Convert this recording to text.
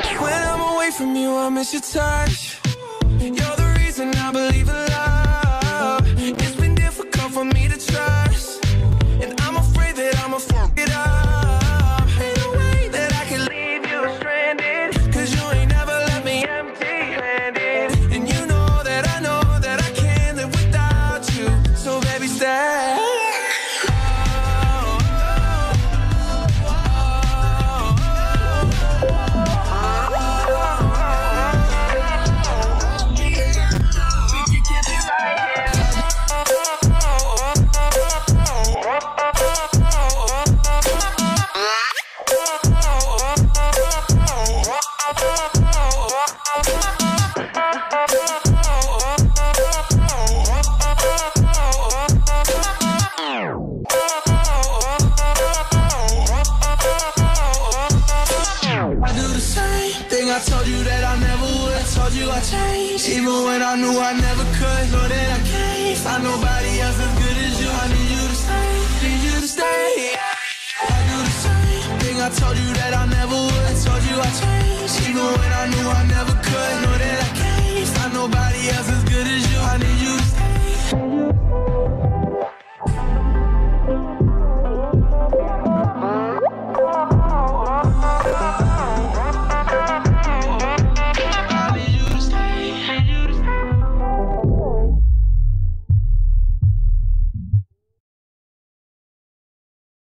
When I'm away from you, I miss your touch. You're the reason I believe in I told you that I never would. I told you I changed, even when I knew I never could. Know that I can't find nobody else